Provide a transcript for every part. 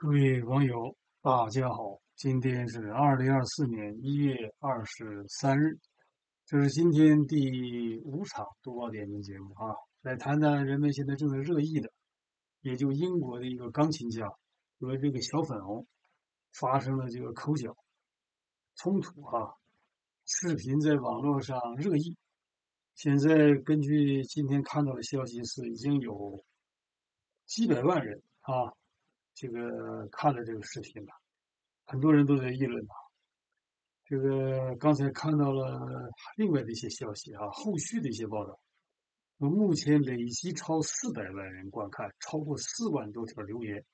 各位网友，大家好！今天是二零二四年一月二十三日，这是今天第五场读报点评节目啊，来谈谈人们现在正在热议的，也就英国的一个钢琴家和这个小粉红发生了这个口角冲突啊，视频在网络上热议。现在根据今天看到的消息是，已经有几百万人啊。这个看了这个视频了，很多人都在议论呐。这个刚才看到了另外的一些消息啊，后续的一些报道，目前累计超四百万人观看，超过四万多条留言，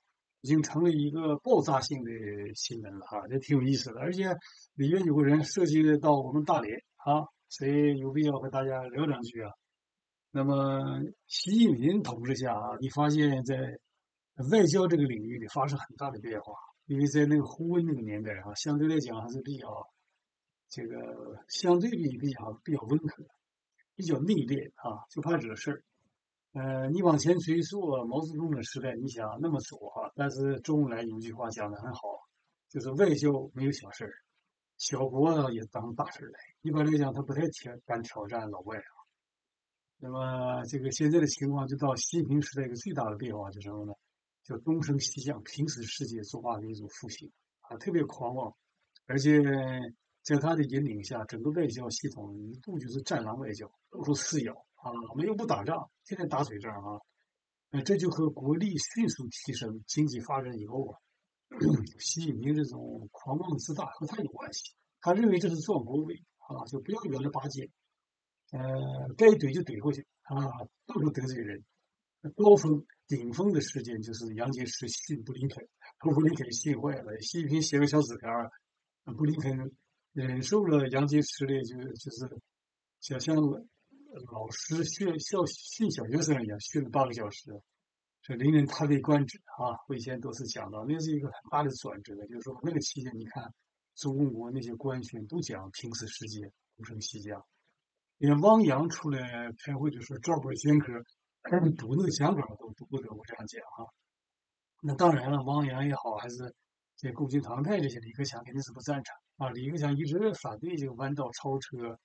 已经成了一个爆炸性的新闻了哈，这挺有意思的。而且里面有个人涉及到我们大连啊，所以有必要和大家聊两句啊。那么习近平统治下啊，你发现在。外交这个领域里发生很大的变化，因为在那个胡温那个年代啊，相对来讲还是比较这个相对比比较比较温和，比较内敛啊，就怕惹事儿。呃，你往前追溯毛泽东的时代，你想那么走哈，但是周恩来有句话讲的很好，就是外交没有小事儿，小国呢也当大事来。一般来讲，他不太挑敢挑战老外啊。那么这个现在的情况，就到习近平时代一个最大的变化是什么呢？叫东升西降，平时世界中华民族复兴啊，特别狂妄，而且在他的引领下，整个外交系统一度就是战狼外交，到处撕咬啊，我们又不打仗，天天打嘴仗啊，这就和国力迅速提升、经济发展以后啊，习近平这种狂妄自大和他有关系。他认为这是壮国威啊，就不要圆了巴结，呃，该怼就怼过去啊，到处得罪人。高峰顶峰的事件就是杨洁篪训布林肯，布林肯训坏了。习近平写个小纸条，布林肯忍受了杨洁篪的，就就是想像老师训校训小学生一样训了八个小时，这令人叹为观止啊！我以前都是讲到，那是一个很大的转折，就是说那个期间，你看中国那些官员都讲平时世界东升西降，连汪洋出来开会就说照本宣科。但是读那个讲稿都读不得，不这样讲哈。那当然了，汪洋也好，还是这共青团派这些，李克强肯定是不赞成啊。李克强一直反对这个弯道超车，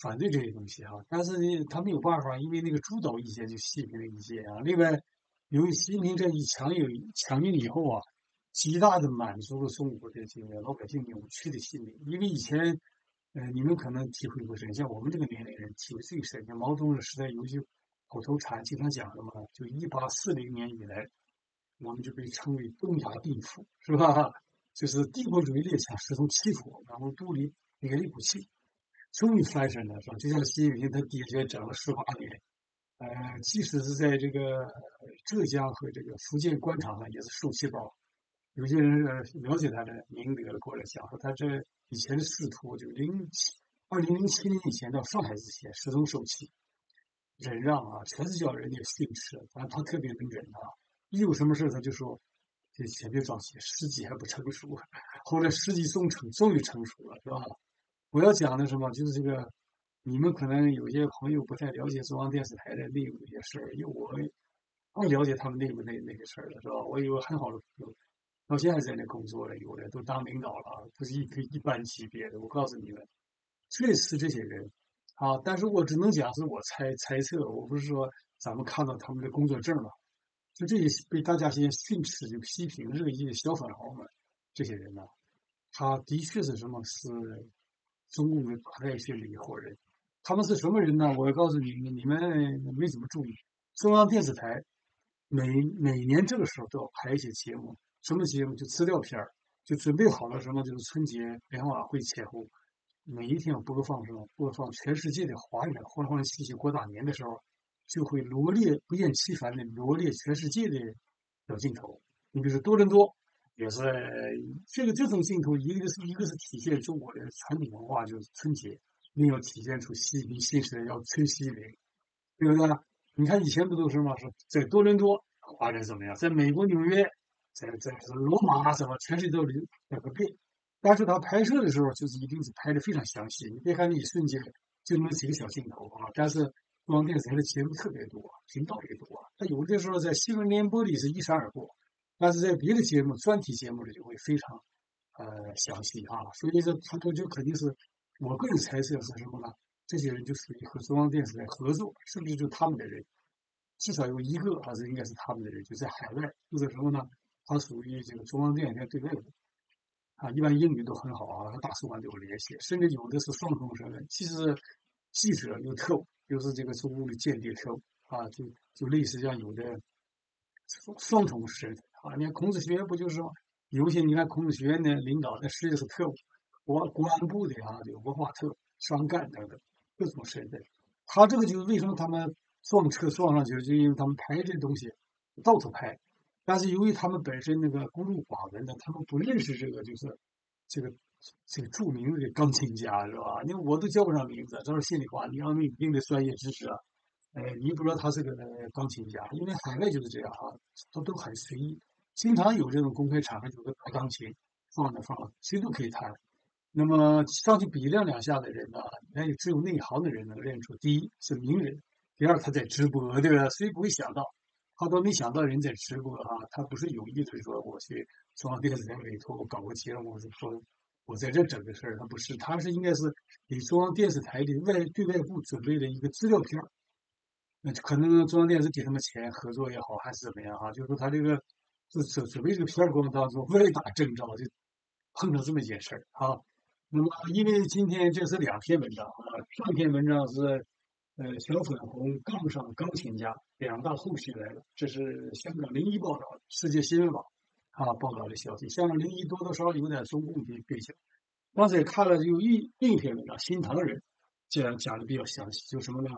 反对这些东西哈。但是呢，他没有办法，因为那个主导意见就习近平的意见啊。另外，由于习近平这一强有强硬以后啊，极大的满足了中国的这个老百姓扭曲的心理。因为以前，呃，你们可能体会不深，像我们这个年龄人体会最深。像毛泽东的时代，尤其。口头禅经常讲的嘛，就一八四零年以来，我们就被称为东亚病夫，是吧？就是帝国主义列强试图欺负我，然后独立憋了一股气，终于翻身了，是吧？就像习近平他爹爹整了十八年，呃，即使是在这个浙江和这个福建官场上也是受气包。有些人了解他的明德过来讲说，他这以前的仕途就零七二零零七年以前到上海之前始终受气。忍让啊，全是叫人家训斥，但他特别能忍啊。一有什么事他就说：“这先别着急，时机还不成熟。”后来时机终成，终于成熟了，是吧？我要讲的什么，就是这个，你们可能有些朋友不太了解中央电视台的内部一些事儿，因为我不了解他们内部那那个事儿了，是吧？我有个很好的朋友，到现在在那工作了，有的都当领导了，不是一一般级别的。我告诉你们，这次这些人。啊！但是我只能讲是我猜猜测，我不是说咱们看到他们的工作证了。就这些被大家现在训斥、就批评热议的小粉红们，这些人呢，他的确是什么？是中共的大外宣的一伙人。他们是什么人呢？我告诉你们，你们没怎么注意。中央电视台每每年这个时候都要拍一些节目，什么节目？就资料片儿，就准备好了什么？就是春节联欢晚会前后。每一天要播放什么？播放全世界的华人欢欢喜喜过大年的时候，就会罗列不厌其烦的罗列全世界的小镜头。你比如说多伦多，也是这个这种镜头，一个是一个是体现中国的传统文化，就是春节；另要体现出习近平新时代要吹西临，对不对？你看以前不都是吗？说在多伦多华人怎么样？在美国纽约，在在罗马什么，全世界都有个遍。但是他拍摄的时候，就是一定是拍的非常详细。你别看那一瞬间就那么几个小镜头啊，但是中央电视台的节目特别多，频道也多。他有的时候在新闻联播里是一闪而过，但是在别的节目专题节目里就会非常呃详细啊，所以说他都就肯定是我个人猜测是什么呢？这些人就属于和中央电视台合作，甚至就他们的人？至少有一个还是应该是他们的人，就在海外或者什么呢？他属于这个中央电视台对外的啊，一般英语都很好啊，和大使馆都有联系，甚至有的是双重身份，既是记者又特务，又是这个中共的间谍特务啊，就就类似像有的双重身份啊。你看孔子学院不就是吗？有些你看孔子学院的领导，那实际是特务，国国安部的啊，有文化特务、商干等等各种身份。他这个就是为什么他们撞车撞上去，就因为他们拍这东西到处拍。但是由于他们本身那个孤陋寡闻的，他们不认识这个就是这个这个著名的钢琴家是吧？你我都叫不上名字，这是心里话。你要没一定的专业知识啊，哎，你不知道他是个钢琴家，因为海外就是这样啊，都都很随意，经常有这种公开场合有个大钢琴放着放着，谁都可以弹。那么上去比量两下的人呢，那也只有内行的人能认出，第一是名人，第二他在直播，对吧？谁不会想到？他都没想到人在直播啊，他不是有意的说我去中央电视台里头搞个节目，说我在这整个事儿，他不是，他是应该是给中央电视台的外对外部准备了一个资料片儿，那可能中央电视给他们钱合作也好，还是怎么样哈，就是说他这个就准准备这个片儿过程当中，歪打正着就碰到这么一件事儿啊。那么因为今天这是两篇文章啊，上篇文章是。呃，小粉红杠上钢琴家，两大后续来了。这是香港零一报道，世界新闻网啊报道的消息。香港零一多多少少有点中共的背景。刚才看了有一另一篇文章，《新唐人》讲讲的比较详细，就什么呢？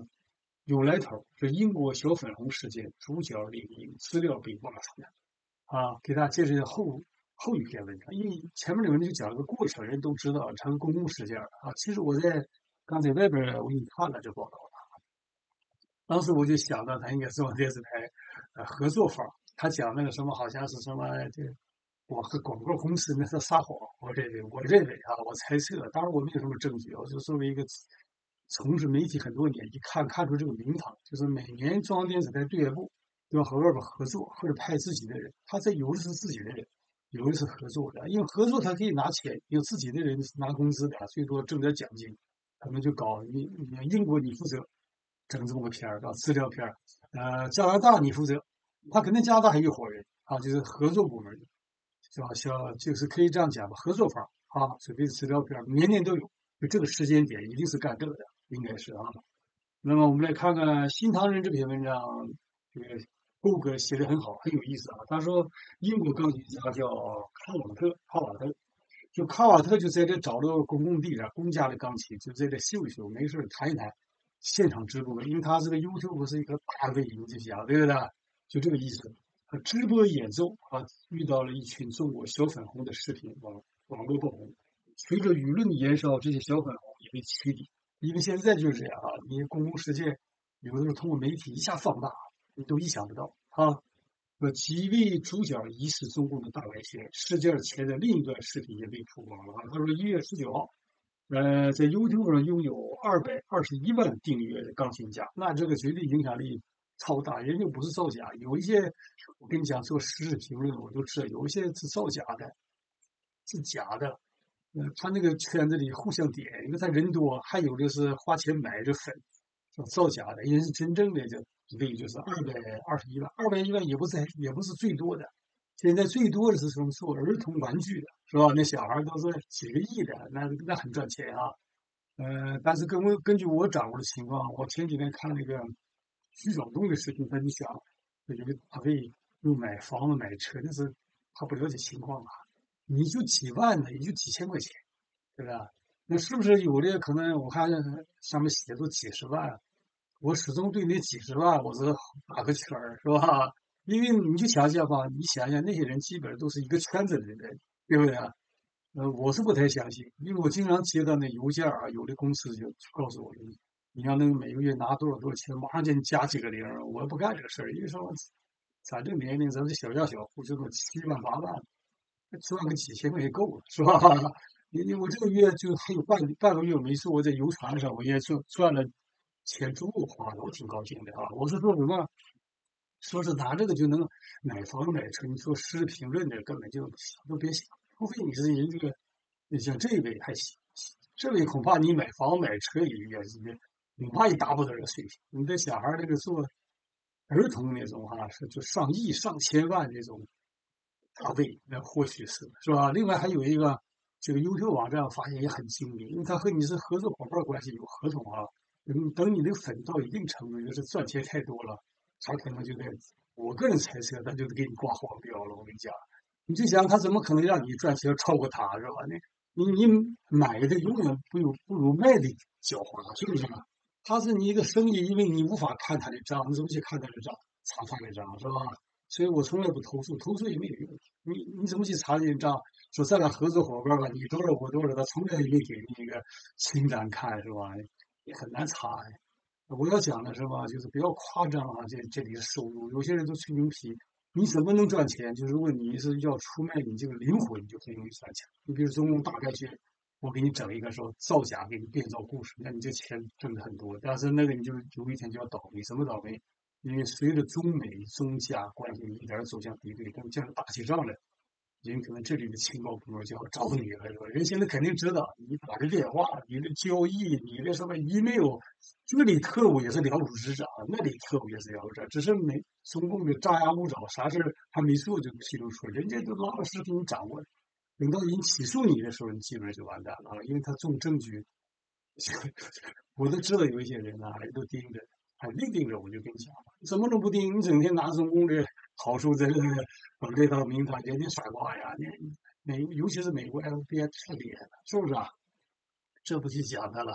有来头，是英国小粉红事件主角李明资料被挖出来啊。给大家介绍一下后后一篇文章，因为前面的文章就讲了个过程，人都知道成公共事件了啊。其实我在刚才外边我给你看了这报道。当时我就想到，他应该是往电视台呃合作方。他讲那个什么，好像是什么这我和广告公司那是撒谎。我认为，我认为啊，我猜测，当然我没有什么证据。我就作为一个从事媒体很多年，一看看出这个名堂，就是每年中央电视台对外部都要和外边合作，或者派自己的人。他这有的是自己的人，有的是合作的。因为合作他可以拿钱，有自己的人拿工资的，最多挣点奖金。他们就搞你，你英国你负责。整这么个片儿，搞资料片儿。呃，加拿大你负责，他肯定加拿大还有伙人啊，就是合作部门的，是吧？像就是可以这样讲吧，合作方啊，准备资料片儿，年年都有。就这个时间点一定是干这个的，应该是啊。那么我们来看看《新唐人》这篇文章，这个勾哥写的很好，很有意思啊。他说，英国钢琴家叫卡瓦特，卡瓦特，就卡瓦特就在这找了公共地点，公家的钢琴，就在这秀一秀，没事弹一弹。现场直播，因为他这个 YouTube 是一个大 V，你就想对不对？就这个意思。他直播演奏啊，遇到了一群中国小粉红的视频网网络爆红。随着舆论的燃烧，这些小粉红也被驱离。因为现在就是这样啊，你公共事件有的时候通过媒体一下放大，你都意想不到啊。那几位主角疑似中共的大外宣，事件前的另一段视频也被曝光了。他说一月十九号。呃，在 YouTube 上拥有二百二十一万订阅的钢琴家，那这个绝对影响力超大。人家不是造假，有一些我跟你讲做实时评论，我都知道有一些是造假的，是假的。呃，他那个圈子里互相点，因为他人多，还有的是花钱买的粉，造假的。人是真正的，就一个就是二百二十一万，二百一万也不是也不是最多的。现在最多的是什么做儿童玩具的，是吧？那小孩都是几个亿的，那那很赚钱啊。呃，但是根根据我掌握的情况，我前几天看那个徐晓东的视频，他就想，有个大卫又买房子买车，但是他不了解情况啊。你就几万的，也就几千块钱，对吧？那是不是有的可能？我看上面写都几十万，我始终对那几十万我是打个圈儿，是吧？因为你就想想吧，你想想那些人基本上都是一个圈子里的人，对不对啊？呃，我是不太相信，因为我经常接到那邮件啊，有的公司就告诉我，你要能每个月拿多少多少钱，马上给你加几个零，我不干这个事儿，因为说咱这年龄，咱这小家小户，就那七万八万，赚个几千块钱够了，是吧？你你我这个月就还有半半个月没做，我在游船上我也赚赚了钱足够花的，我挺高兴的啊。我是说什么？说是拿这个就能买房买车，你说实时评论的根本就都别想，除非你是人这个，你像这位还行，这位恐怕你买房买车也也也恐怕也达不到这个水平。你的小孩这个做儿童那种哈，是就上亿上千万这种大位，那或许是是吧？另外还有一个这个优秀网站，发现也很精明，因为他和你是合作伙伴关系，有合同啊。等等你的粉到一定程度，就是赚钱太多了。他可能就在，我个人猜测，他就给你挂黄标了。我跟你讲，你就想他怎么可能让你赚钱超过他，是吧？你你你买的永远不如不如卖的狡猾，是不是？他是你一个生意，因为你无法看他的账，你怎么去看他的账？查他的账，是吧？所以我从来不投诉，投诉也没有用。你你怎么去查这账？说咱俩合作伙伴吧，你多少我多少，他从来也没给你一个清单看，是吧？也很难查呀。我要讲的是吧，就是不要夸张啊！这这里的收入，有些人都吹牛皮。你怎么能赚钱？就是如果你是要出卖你这个灵魂，你就很容易赚钱。你比如中共大概去，我给你整一个说造假，给你编造故事，那你这钱挣的很多。但是那个你就有一天就要倒霉，什么倒霉？因为随着中美中加关系一点走向敌对，他们将来打起仗来。人可能这里的情报部门就要找你了，是吧？人现在肯定知道你打个电话、你的交易、你的什么 email，这里特务也是了如指掌，那里特务也是了如指掌，只是没中共的张牙舞爪，啥事还没做就披露出来，人家都老老实实给你掌握。等到人起诉你的时候，你基本上就完蛋了，因为他重证据。我都知道有一些人呢啊，都盯着，还没盯着，我就跟你讲，怎么能不盯？你整天拿中共的。好处在这个搞这套名堂，人家傻瓜呀！你美，尤其是美国 FBI 太厉害了，是不是啊？这不去讲他了，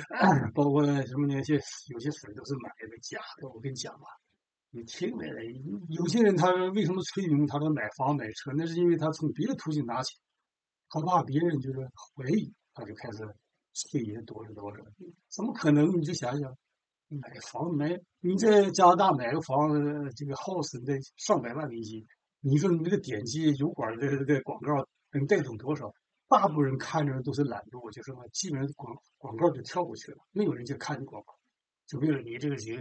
包括什么那些有些水都是买的假的。我跟你讲吧，你听没？有些人他为什么吹牛？他说买房买车，那是因为他从别的途径拿钱，他怕别人就是怀疑，他就开始吹人多少多少。怎么可能？你就想想。买房买，你在加拿大买个房，这个 house 得上百万美金。你说你这个点击油管的这个广告能带动多少？大部分人看着都是懒惰，就是基本上广广告就跳过去了，没有人去看你广告，就为了你这个几，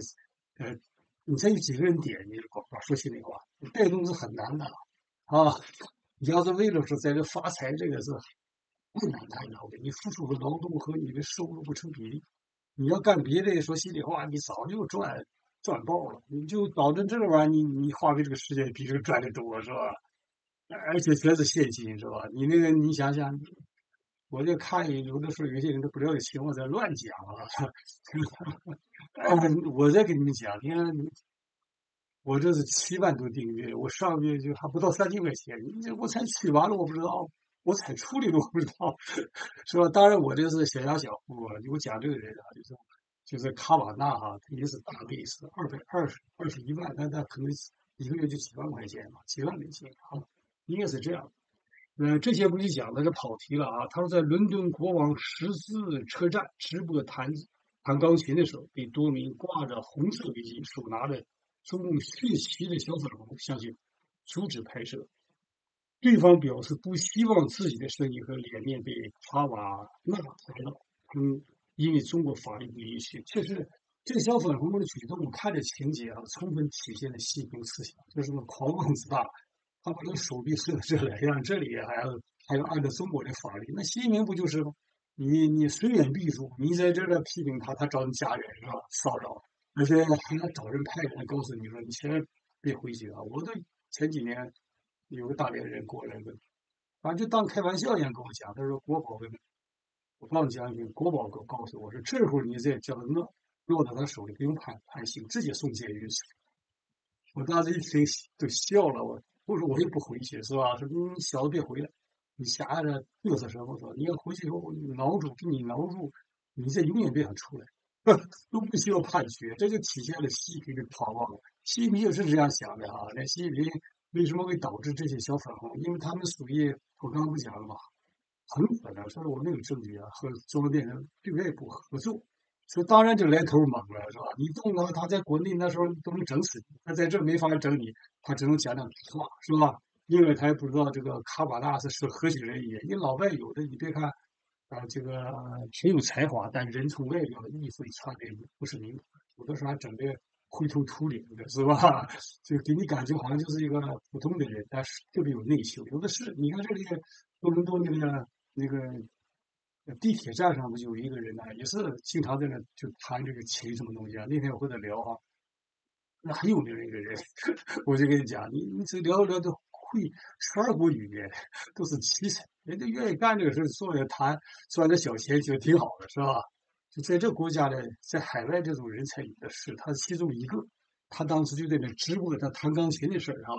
呃，你才有几个人点你的广告？说心里话，带动是很难的啊！你要是为了说在这发财，这个是困难太难的。你付出的劳动和你的收入不成比例。你要干别的，说心里话，你早就赚赚爆了。你就保证这个玩意儿，你你花费这个时间比这个赚的多，是吧？而且全是现金，是吧？你那个，你想想，我就看有的时候有些人都不了解情况，在乱讲啊。我再跟你们讲，你看，我这是七万多订阅，我上个月就还不到三千块钱，你这我才取完了，我不知道。我才处理都不知道，是吧？当然，我这是小家小户啊。我讲这个人啊，就是就是卡瓦纳哈，他也是大 B，是二百二十二十一万，但他可能一个月就几万块钱嘛，几万美金啊，应该是这样。嗯，这些不就讲的是跑题了啊？他说在伦敦国王十字车站直播弹弹钢琴的时候，被多名挂着红色围巾、手拿着中共血旗的小粉红向去阻止拍摄。对方表示不希望自己的声音和脸面被卡瓦纳拍到，嗯，因为中国法律不允许。确实，这个小粉红的举动，看着情节啊，充分体现了西方思想，就是个狂妄自大。他把这个手臂伸到这来，让这里还要还要按照中国的法律。那习近平不就是吗？你你随远必诛，你在这儿批评他，他找你家人是吧？骚扰，而且还要找人派人告诉你说，你千万别回去啊！我都前几年。有个大连人过来问，反正就当开玩笑一样跟我讲，他说国宝问，我告诉将军，国宝告告诉我说，这会儿你再叫他落落到他手里，不用判判刑，直接送监狱去。我当时一听都笑了，我我说我也不回去是吧？说你小子别回来，你瞎着嘚瑟什么？说你要回去以后挠住，给你挠住，你这永远别想出来，都不需要判决，这就体现了习近平的狂妄。习近平也是这样想的哈，那习近平。为什么会导致这些小粉红？因为他们属于我刚刚不讲了吗？很可能说我没有证据啊，和中国电影对外部合作，所以当然就来头猛了，是吧？你动他，他在国内那时候都能整死你，他在这没法整你，他只能讲两句话，是吧？另外他也不知道这个卡瓦纳是是何许人也。你老外有的，你别看啊，这个挺有才华，但人从外表的意会差别不是名，有的时候还整的灰头土脸的，是吧？就给你感觉好像就是一个普通的人，但是特别有内秀。有的是，你看这里多伦多那个那个地铁站上不就有一个人呢，也是经常在那就弹这个琴什么东西啊。那天我和他聊哈，那很有名的一个人，我就跟你讲，你你这聊着聊着会十二国语言，都是奇才，人家愿意干这个事做点谈赚点小钱，觉得挺好的，是吧？在这国家呢，在海外这种人才有的是，他是其中一个。他当时就在那直播他弹钢琴的事儿，哈，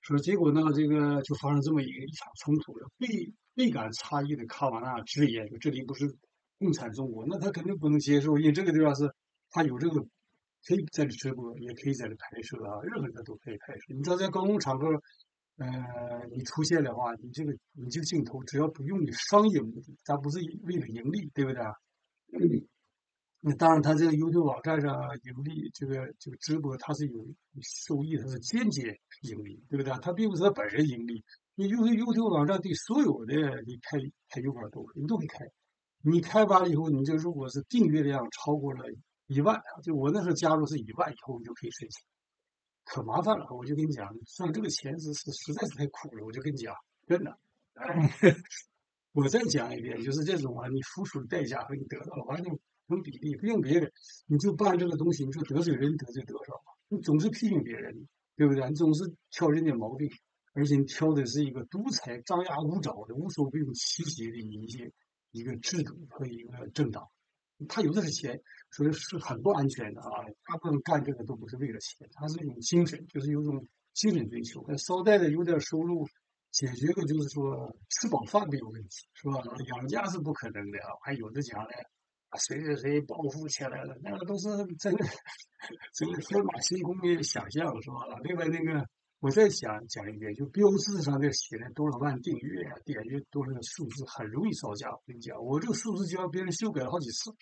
说结果呢，这个就发生这么一个一场冲突了。倍倍感诧异的卡瓦纳直言，这里不是共产中国，那他肯定不能接受，因为这个地方是他有这个可以在这直播，也可以在这拍摄啊，任何人都可以拍摄。你知道在公共场合，呃，你出现的话，你这个你这个镜头只要不用于商业目的，咱不是为了盈利，对不对？那当然，他这个 YouTube 网站上盈利，这个这个直播，他是有收益，他是间接盈利，对不对？他并不是他本人盈利。你 YouTube 网站对所有的你开开油管都，你都可以开。你开完了以后，你就如果是订阅量超过了一万，就我那时候加入是一万以后，你就可以申请。可麻烦了，我就跟你讲，赚这个钱是是实在是太苦了，我就跟你讲，真的。我再讲一遍，就是这种啊，你付出的代价和你得到的完全。成比例不用别的，你就办这个东西，你说得罪人得罪多少？你总是批评别人，对不对？你总是挑人家毛病，而且你挑的是一个独裁、张牙舞爪的、无所不用其极的一些一个制度和一个政党。他有的是钱，所以是很不安全的啊！大部分干这个都不是为了钱，他是一种精神，就是有种精神追求。捎带的有点收入，解决个就是说吃饱饭没有问题，是吧？养家是不可能的啊！还有的讲呢。谁谁谁暴富起来了？那个都是真的，真的天马行空的想象，是吧？另外那个，我再讲讲一遍，就标志上这写的多少万订阅啊，点阅多少数字，很容易造假。我跟你讲，我这个数字就让别人修改了好几次，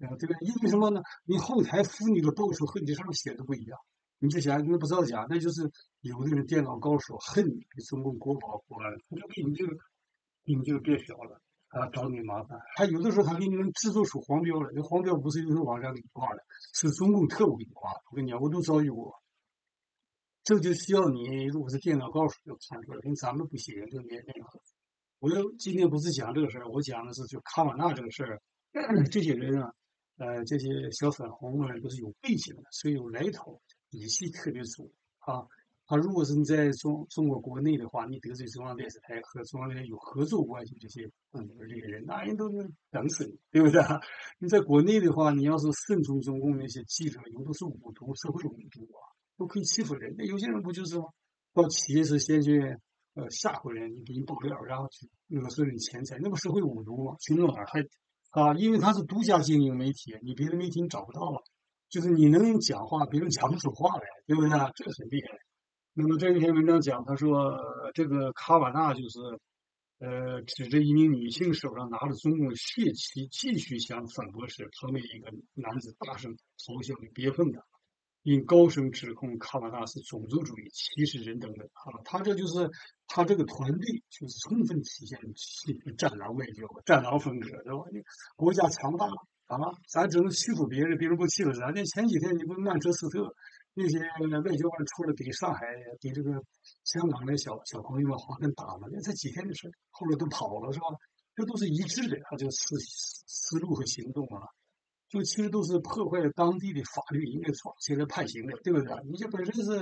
啊，这个因为什么呢？你后台付你的报酬和你这上面写的不一样，你之前那不造假，那就是有的人电脑高手恨你，中共国宝国安，他就给你这个，你就别小了。啊，找你麻烦，还有的时候他给你们制作出黄标来，这黄标不是有时候网上给你挂的，是中共特务给你挂的。我跟你讲，我都遭遇过。这就需要你，如果是电脑高手，就看出来，跟咱们不行，就没那个。我要今天不是讲这个事儿，我讲的是就卡瓦纳这个事儿。这些人啊，呃，这些小粉红们都是有背景的，所以有来头，底气特别足啊。他如果是你在中中国国内的话，你得罪中央电视台和中央台有合作关系这些嗯这些人，那人都是等死你，对不对？你在国内的话，你要是顺从中共那些记者，有的是五毒，社会五毒啊，都可以欺负人。那有些人不就是吗？到企业是先去呃吓唬人，你给你爆料，然后去勒索你钱财，那不社会五毒吗？去哪儿还啊？因为他是独家经营媒体，你别的媒体你找不到了，就是你能讲话，别人讲不出话来，对不对啊？这个很厉害。那么这一篇文章讲，他说这个卡瓦纳就是，呃，指着一名女性手上拿着中共血旗，继续向反驳时，旁边一个男子大声嘲笑与憋愤他，并高声指控卡瓦纳是种族主义、歧视人等等。啊，他这就是他这个团队就是充分体现战狼外交、战狼风格，对吧？国家强大啊，咱只能欺负别人，别人不欺负咱。那前几天你不曼彻斯特？那些外交官出来给上海、给这个香港的小小朋友们划分打嘛，那才几天的事，后来都跑了是吧？这都是一致的，他这个思思路和行动啊，就其实都是破坏当地的法律，应该抓起来判刑的，对不对？你这本身是，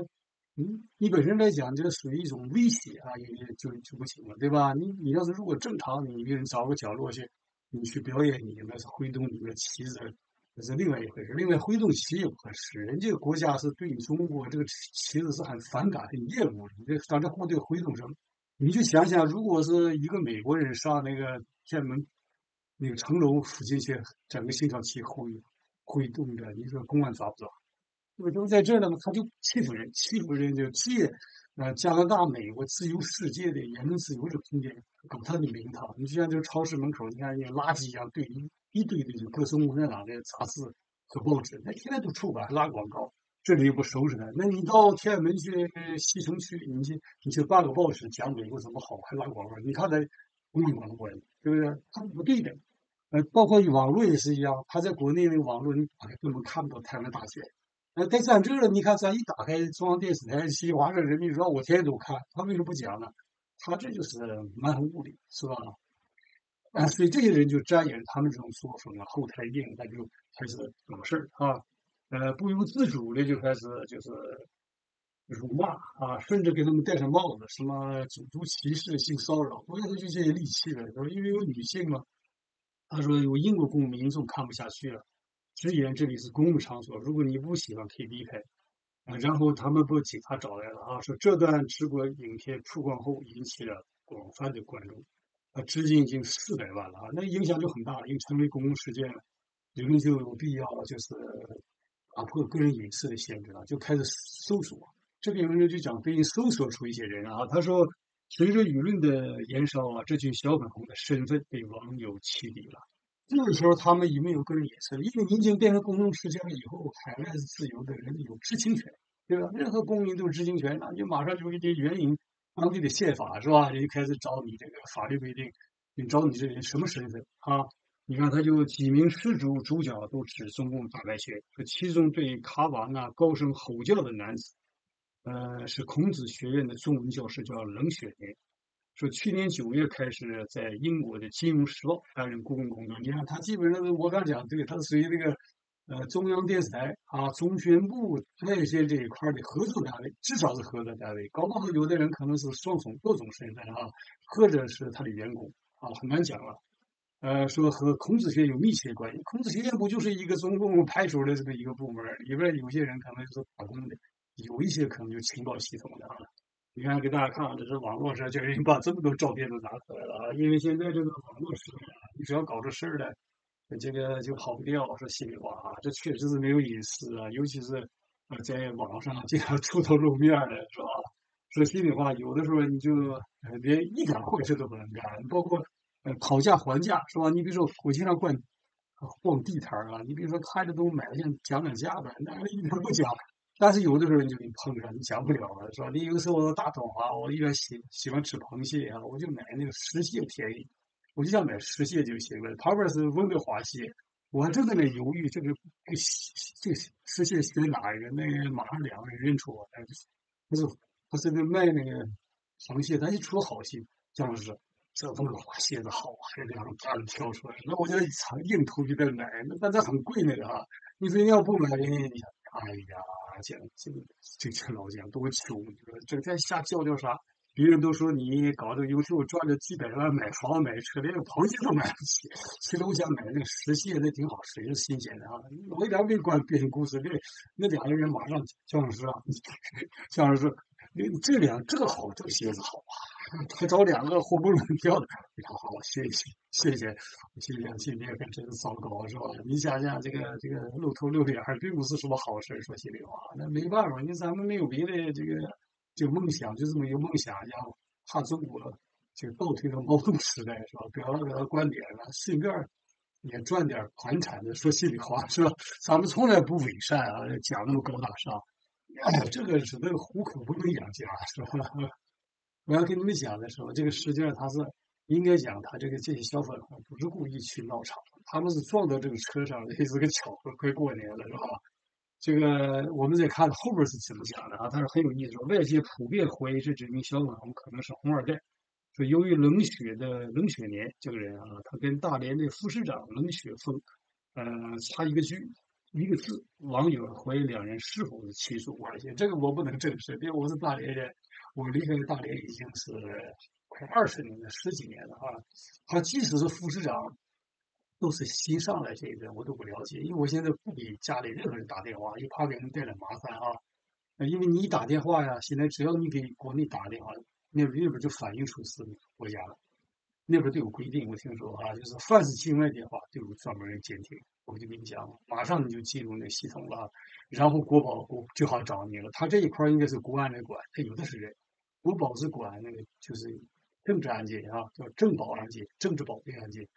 嗯，你本身来讲，这属于一种威胁啊，也就就不行了，对吧？你你要是如果正常，你给人找个角落去，你去表演你那是挥动你的旗子。那是另外一回事。另外，挥动旗也不合适。人家国家是对你中国这个旗子是很反感、很厌恶的。你这上这部队挥动什么？你就想想，如果是一个美国人上那个天安门那个城楼附近去，整个星条旗挥挥动着，你说公安抓不抓？因为都在这儿呢，他就欺负人，欺负人就借呃加拿大、美国自由世界的言论自由的空间搞他的名堂。你就像这个超市门口，你看那垃圾一样堆。一堆的就各种共产党的杂志和报纸，那天天都出版拉广告，这里又不收拾他。那你到天安门去西城区，你去你去办个报纸，讲美国怎么好，还拉广告，你看他公民广播，对不对？他不对的。呃，包括网络也是一样，他在国内那个网络，你根本看不到台湾大选，呃，但咱这个你看，咱一打开中央电视台《新华社人民日报》，我天天都看，他为什么不讲呢？他这就是蛮横无理，是吧？啊，所以这些人就沾染他们这种作风啊，后台硬，他就开始搞事儿啊，呃，不由自主的就开始就是辱骂啊，甚至给他们戴上帽子，什么种族歧视、性骚扰，我觉得就这些戾气了，说因为有女性嘛，他说有英国公民众看不下去了，直言这里是公共场所，如果你不喜欢可以离开。啊，然后他们把警察找来了啊，说这段直播影片曝光后引起了广泛的关注，啊，至今已经四百万了啊，那影响就很大了，因为成为公共事件了，人们就有必要就是打破个人隐私的限制了，就开始搜索。这篇文章就讲最近搜索出一些人啊，他说随着舆论的燃烧啊，这群小粉红的身份被网友起底了。这个时候，他们已没有个人隐私，因为你已经变成公众事件了。以后，海外是自由的，人有知情权，对吧？任何公民都有知情权，那就马上就给你援引当地的宪法，是吧？人就开始找你这个法律规定，你找你这人什么身份啊？你看，他就几名失主主角都指中共大白拳，说其中对卡瓦那高声吼叫的男子，呃，是孔子学院的中文教师，叫冷血年。说去年九月开始在英国的《金融时报》担任顾问工作。你看他基本上我刚讲对，他属于这个呃中央电视台啊、中宣部那些这一块的合作单位，至少是合作单位。搞不好有的人可能是双重多种身份啊，或者是他的员工啊，很难讲了。呃，说和孔子学院有密切关系。孔子学院不就是一个中共派出的这么一个部门，里边有些人可能就是打工的，有一些可能就情报系统的啊。你看，给大家看啊，这是网络上就是你把这么多照片都拿出来了啊！因为现在这个网络时代啊，你只要搞出事儿来，这个就跑不掉。说心里话啊，这确实是没有隐私啊，尤其是呃，在网上经常出头露面的，是吧？说心里话，有的时候你就连一点坏事都不能干，包括呃讨价还价，是吧？你比如说我经常逛逛地摊啊，你比如说看着都买，想讲讲价呗，那一点不讲。但是有的时候你就给碰上，你讲不了了，是吧？你有时候我大东啊，我一般喜喜欢吃螃蟹啊，我就买那个石蟹便宜，我就想买石蟹就行了。旁边是温哥华蟹，我还正在那犹豫，这个这个这石蟹选哪一个？那个马上两个人认出我来，不是他是那卖那个螃蟹，他一出好心，姜老师，这温哥华蟹子好啊，这两个大的挑出来，那我就硬头皮的买，那但这很贵那个啊，你说你要不买，人家，哎呀。讲这个这个老讲多穷，整天瞎叫叫啥？别人都说你搞这个优秀，赚了几百万买房买车，连个螃蟹都买不起。其实我想买那个石蟹，那挺好吃，也是新鲜的啊。老一点没关编故事，那那两个人马上姜老师啊，姜老师，这两这个好，这个鞋子好啊。他找两个活蹦乱跳的，好好谢谢谢谢，谢谢今天可真是糟糕是吧？你想想这个这个露头露脸，还并不是什么好事说心里话，那没办法，你咱们没有别的这个就梦想，就这么一个梦想，要怕中国就倒退到毛泽东时代是吧？表达表达观点了，顺便也赚点盘缠的，说心里话是吧？咱们从来不伪善啊，讲那么高大上，这个是那个虎口不能养家是吧？我要跟你们讲的时候，这个实际上他是应该讲，他这个这些小粉红不是故意去闹场，他们是撞到这个车上，也是个巧合，快过年了，是吧？这个我们再看后边是怎么讲的啊？他说很有意思，外界普遍怀疑这几名小粉红可能是红二代，说由于冷血的冷血年这个人啊，他跟大连的副市长冷血峰，呃，差一个句一个字，网友怀疑两人是否是亲属关系，这个我不能证实，因为我是大连人。我离开大连已经是快二十年了，十几年了啊！他即使是副市长，都是新上来这一个，我都不了解，因为我现在不给家里任何人打电话，又怕给人带来麻烦啊。因为你一打电话呀，现在只要你给国内打电话，那那边就反映出是国家了，那边都有规定，我听说啊，就是凡是境外电话都有专门人监听。我就跟你讲，马上你就进入那系统了，然后国保就好找你了。他这一块应该是国安来管，他有的是人。国保是管那个，就是政治案件啊，叫政保案件、政治保卫案件。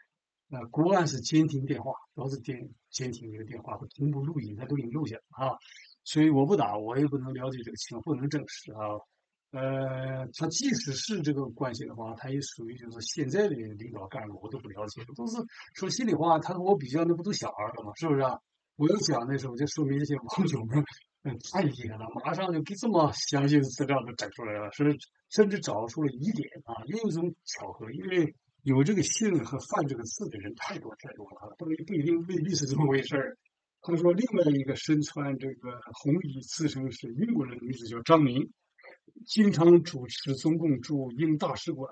那国安是监听电话，主要是监监听这个电话和同步录音，他都给你录下啊。所以我不打，我也不能了解这个情况，不能证实啊。呃，他即使是这个关系的话，他也属于就是现在的领导干部，我都不了解，都是说心里话。他跟我比较，那不都小孩了吗？是不是啊？我要讲的时候，就说明这些网友们嗯太厉害了，马上就给这么详细的资料都整出来了，甚至甚至找出了疑点啊，也有一种巧合，因为有这个姓和犯这个字的人太多太多了，不不一定未必是这么回事儿。他说，另外一个身穿这个红衣、自称是英国人的女子叫张明，经常主持中共驻英大使馆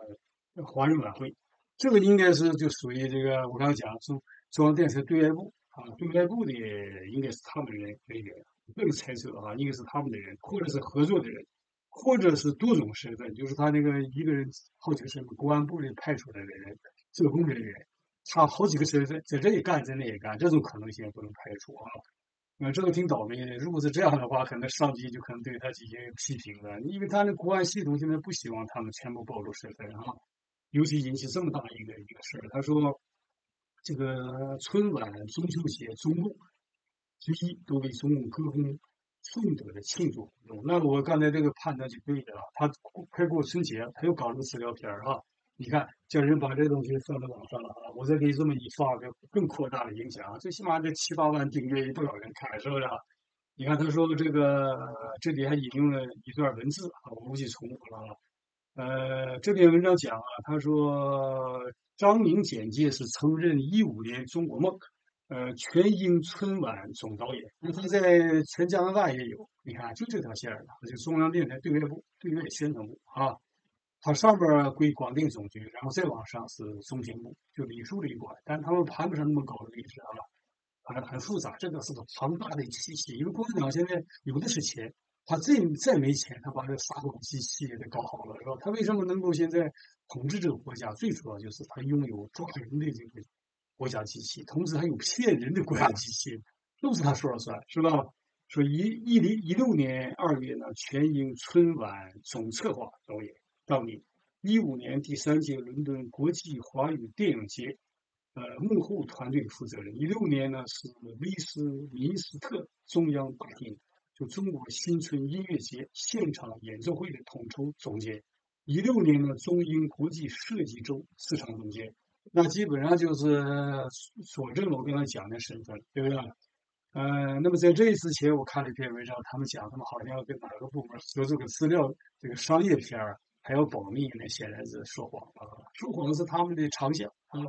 华人晚会。这个应该是就属于这个我刚才讲中中央电视台对外部啊，对外部的应该是他们人人员，这个猜测啊，应该是他们的人，或者是合作的人，或者是多种身份，就是他那个一个人好几个身份，公安部里派出来的人，特工作人员。他好几个身份，在这里干，在那里干，这种可能性不能排除啊。那这个挺倒霉的。如果是这样的话，可能上级就可能对他进行批评了，因为他的国安系统现在不希望他们全部暴露身份啊。尤其引起这么大一个一个事儿，他说这个春晚、中秋节、中共之一都为中共歌功颂德的庆祝活动。那我刚才这个判断就对的了。他快过春节，他又搞了个资料片儿啊。你看，叫人把这东西放到网上了啊！我再给你这么一发，就更扩大了影响。最起码这七八万订阅，有不少人看，是不是啊？你看他说这个，这里还引用了一段文字啊，我估计重复了啊。呃，这篇文章讲啊，他说张明简介是曾任一五年中国梦，呃，全英春晚总导演。那他在全加拿大也有，你看就这条线儿就中央电台对外部、对外宣传部啊。它上边归广电总局，然后再往上是中宣部，就礼数这一关，但他们谈不上那么高的位置啊，反正很复杂。这个是个庞大的机器，因为共产党现在有的是钱，他再再没钱，他把这个撒谎机器也得搞好了，是吧？他为什么能够现在统治这个国家？最主要就是他拥有抓人的这个国家机器，同时还有骗人的国家机器，都是他说了算，是吧？说一一零一六年二月呢，全英春晚总策划导演。到你一五年第三届伦敦国际华语电影节，呃，幕后团队负责人。一六年呢是威斯敏斯特中央大厅就中国新春音乐节现场演奏会的统筹总监。一六年呢中英国际设计周市场总监。那基本上就是佐证了我刚才讲的身份，对不对？呃，那么在这之前，我看了一篇文章，他们讲他们好像要跟哪个部门合作个资料，这个商业片儿。还要保密，那显然是说谎啊！说谎是他们的长项啊！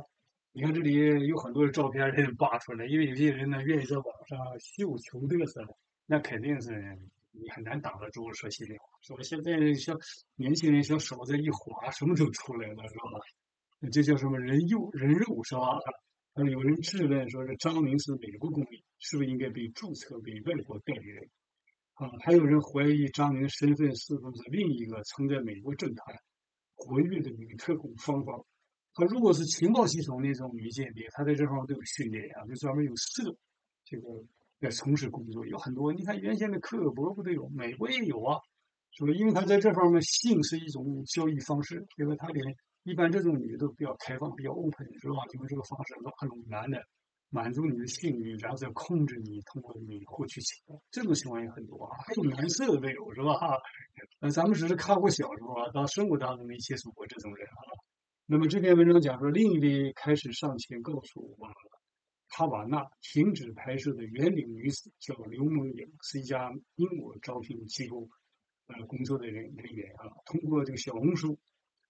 你看这里有很多的照片人扒出来，因为有些人呢愿意在网上秀穷嘚瑟，那肯定是你很难挡得住说心里话。说现在像年轻人小手这一滑，什么都出来了，是吧？这叫什么人肉人肉是吧？有人质问说，这张明是美国公民，是不是应该被注册为外国代理人？啊，还有人怀疑张明身份是不是另一个曾在美国政坛活跃的女特工芳芳？他如果是情报系统那种女间谍，他在这方面都有训练啊，就专门有设这个在从事工作，有很多。你看原先的克格勃不都有，美国也有啊，是吧？因为他在这方面性是一种交易方式，因为他连一般这种女的都比较开放，比较 open，是吧？因为这个方式很难的。满足你的性欲，然后再控制你，通过你获取钱，这种情况也很多啊。还有男色的都有是吧？呃，咱们只是看过小说啊，到生活当中没接触过这种人啊。那么这篇文章讲说，另一位开始上前告诉我哈瓦那停止拍摄的圆领女子叫刘梦颖，是一家英国招聘机构呃工作的人人员啊。通过这个小红书、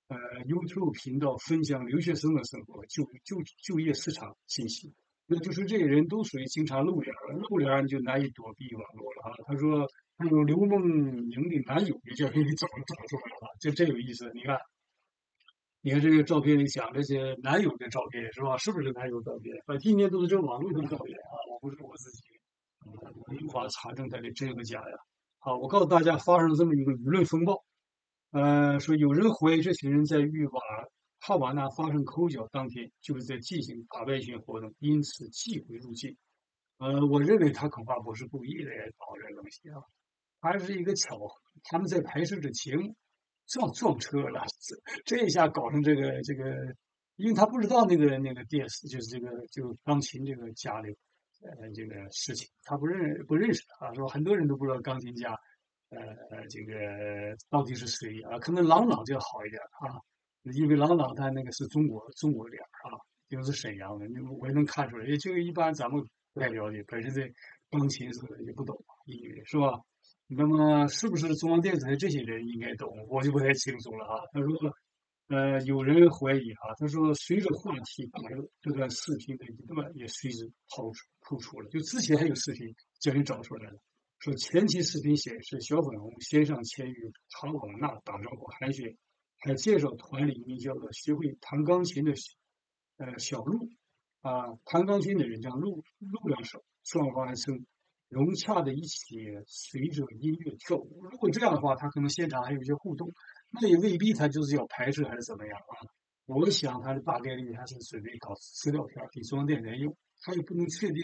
呃 YouTube 频道分享留学生的生活、就就就业市场信息。那就是这些人都属于经常露脸，露脸就难以躲避网络了啊。他说，还有刘梦莹的男友也叫给你找找出来了，就真有意思。你看，你看这个照片里讲这些男友的照片是吧？是不是男友照片？反正今天都是这网络的照片啊，我不是我自己，无法查证它的真和假呀。好，我告诉大家，发生了这么一个舆论风暴，呃，说有人怀疑这群人在欲望。哈瓦那发生口角当天，就是在进行大外宣活动，因此忌讳入境。呃，我认为他恐怕不是故意的搞这东西啊，还是一个巧合。他们在拍摄这节目，撞撞车了，这这一下搞成这个这个，因为他不知道那个那个电视就是这个就钢琴这个家里呃这个事情，他不认不认识啊，说很多人都不知道钢琴家呃呃这个到底是谁啊，可能朗朗就好一点啊。因为郎朗他那个是中国中国脸啊，又是沈阳的，我也能看出来。也就一般咱们不太了解，本身对钢琴是也不懂音乐，是吧？那么是不是中央电视台这些人应该懂？我就不太清楚了啊。他说，呃，有人怀疑哈，他说随着话题大热，这段视频的一段也随之抛出突出了。就之前还有视频叫人找出来了，说前期视频显示小粉红先上前与唐广娜打招呼寒暄，还介绍团里一名叫做学会弹钢琴的呃小鹿啊，弹钢琴的人叫鹿鹿两手，双方还称。融洽的一起随着音乐跳舞。如果这样的话，他可能现场还有一些互动，那也未必他就是要拍摄还是怎么样啊？我想他的大概率还是准备搞资料片给中央电视台用，他也不能确定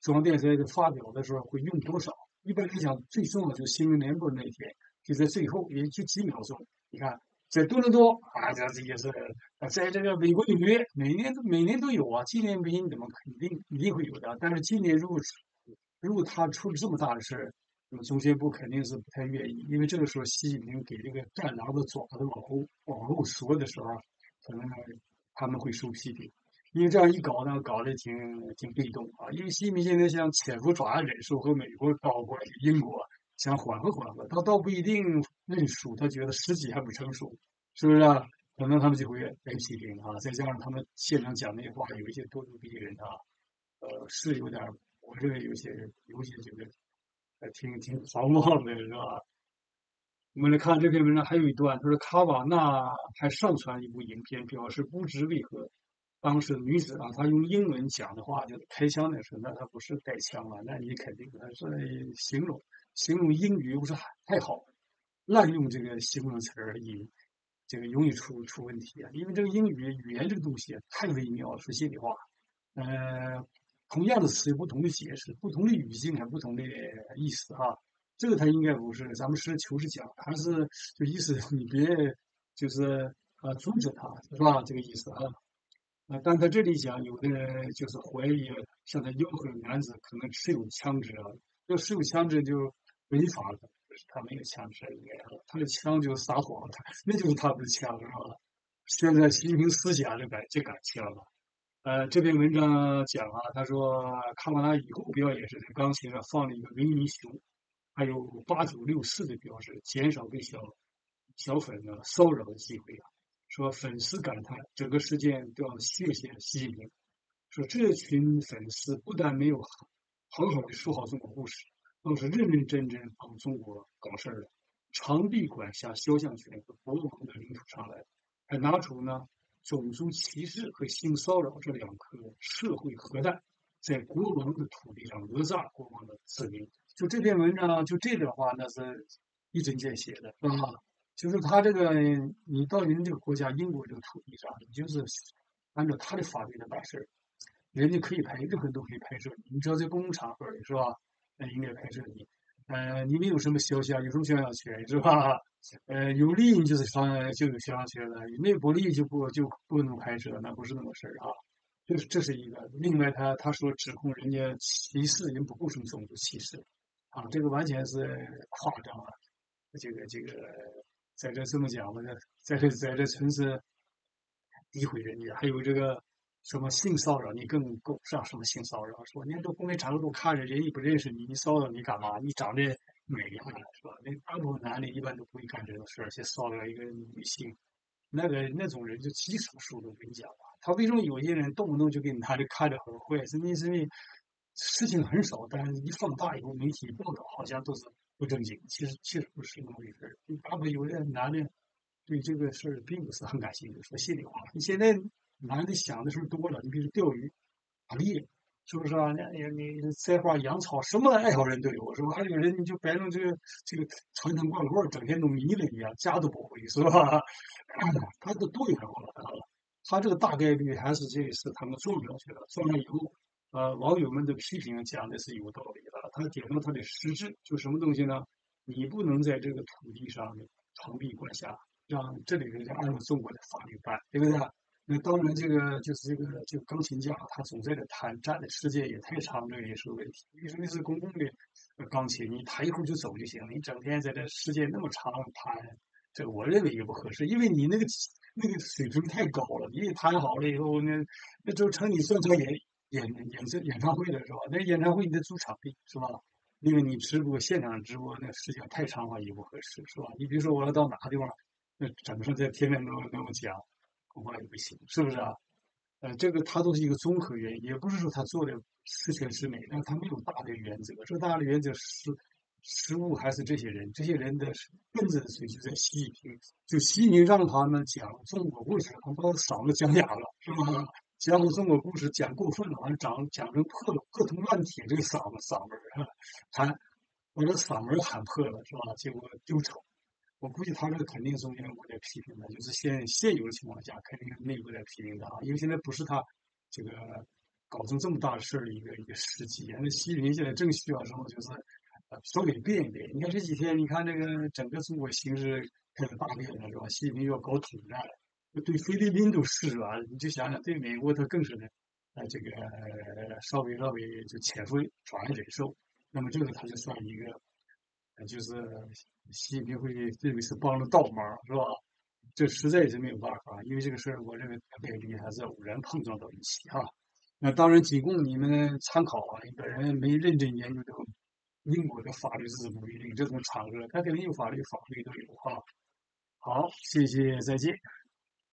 中央电视台的发表的时候会用多少。一般来讲，最重要就是新闻联播那一天，就在最后也就几秒钟。你看，在多伦多啊，这这也是在这个美国纽约，每年都每年都有啊。今年没怎么肯定一定会有的，但是今年如果如果他出了这么大的事儿，那么中宣部肯定是不太愿意，因为这个时候习近平给这个战狼的爪子往后往后缩的时候，可能他们会受批评，因为这样一搞呢，搞得挺挺被动啊。因为习近平现在想潜伏爪子忍受和美国高官、英国想缓和缓和，他倒不一定认输，他觉得时机还不成熟，是不是？可能他们就会来批评啊。再加上他们现场讲那些话，有一些咄咄逼人啊，呃，是有点。我认为有些有些这个，呃，挺挺狂妄的，是吧？我们来看这篇文章，还有一段，他说卡瓦纳还上传一部影片，表示不知为何当时女子啊，她用英文讲的话就开枪的时候，那她不是带枪了，那你肯定她是形容形容英语不是太好，滥用这个形容词而已，这个容易出出问题啊。因为这个英语语言这个东西太微妙，说心里话，呃。同样的词有不同的解释，不同的语境还不同的意思哈。这个他应该不是，咱们实事求是讲，还是就意思你别就是啊阻止他，是吧？这个意思啊。啊，但在这里讲，有的就是怀疑，像他吆喝男子可能持有枪支啊，要持有枪支就违法了，他没有枪支，他的枪就撒谎，他 那就是他们的枪是吧？现在习近平思想就敢就敢枪了。呃，这篇文章讲啊，他说看完他以后不要也是在钢琴上放了一个维尼熊，还有八九六四的标志，减少对小小粉的骚扰的机会啊。说粉丝感叹整个事件都要谢谢习近平，说这群粉丝不但没有好好的说好中国故事，倒是认认真真帮中国搞事儿了，长臂管辖肖像权和国王的领土上来，还拿出呢。种族歧视和性骚扰这两颗社会核弹，在国王的土地上讹诈国王的子民。就这篇文章，就这段话，那是一针见血的，是吧？就是他这个，你到人这个国家英国这个土地上，你就是按照他的法律来办事儿，人家可以拍，任何人都可以拍摄你。你只要在公共场合里，是吧？那应该拍摄你。呃，你们有什么消息啊？有什么肖像权是吧？呃，有利你就是肖就有肖像权了，没不利就不就不能拍摄，那不是那么事儿啊。这是这是一个。另外，他他说指控人家歧视人不构成种族歧视，啊，这个完全是夸张了。这个这个在这这么讲吧，在这在这纯是诋毁人家，还有这个。什么性骚扰？你更够不上什么性骚扰？说你都公开场合都看着，人也不认识你，你骚扰你干嘛？你长得美呀，是吧？那大部分男的一般都不会干这种事儿，去骚扰一个女性，那个那种人就极少数的。我跟你讲吧，他为什么有些人动不动就给你拿着看着很坏？是因为事情很少，但是一放大以后，媒体报道好像都是不正经。其实其实不是那么回事儿。大部分有的男的对这个事儿并不是很感兴趣。说心里话，你现在。男的想的事多了，你比如钓鱼、打猎，是不是啊？你你栽花、养草，什么爱好人都有，是吧？还有人你就摆弄这个这个传藤挂棍，整天都迷了一样，家都不回，是吧？他都多元化了，他这个大概率还是这次他们撞上去了，撞上以后，呃，网友们的批评讲的是有道理的。他点到他的实质，就什么东西呢？你不能在这个土地上长臂管辖，让这里人家按照中国的法律办，对不对？那当然，这个就是这个这个钢琴家，他总在这弹，站的时间也太长，这也是个问题。你说那是公共的钢琴，你弹一会儿就走就行了，你整天在这时间那么长弹，这个我认为也不合适，因为你那个那个水平太高了。你弹好了以后，那那就成你算成演演演这演唱会了是吧？那演唱会你得租场地是吧？因为你直播现场直播那时间太长的话也不合适是吧？你比如说我要到哪个地方，那整个在天天都那么讲，恐怕也不行，是不是啊？呃，这个它都是一个综合原因，也不是说他做的十全十美，但他没有大的原则。这个大的原则是失误还是这些人？这些人的根子所以就在习近平，就习近平让他们讲中国故事，他把嗓子讲哑了，是吧？讲中国故事讲过分了，完了讲讲成破了，破铜烂铁，这个嗓子嗓门儿喊，把这嗓门喊破了，是吧？结果丢丑。我估计他这个肯定中间我在批评的，就是现现有的情况下，肯定是内部在批评的啊，因为现在不是他这个搞成这么大的事儿的一个一个时机。那习近平现在正需要什么，就是呃稍微变一变。你看这几天，你看这个整个中国形势开始大变了，是吧？习近平要搞统战，对菲律宾都是啊，你就想想对美国他更是呢，呃这个稍微稍微就潜伏转而忍受。那么这个他就算一个。就是习近平会认为是帮了倒忙，是吧？这实在是没有办法，因为这个事儿，我认为大概率还是偶然碰撞到一起哈。那当然仅供你们参考啊，本人没认真研究这个英国的法律是怎么规定，这种场合他肯定有法律法规都有哈。好，谢谢，再见。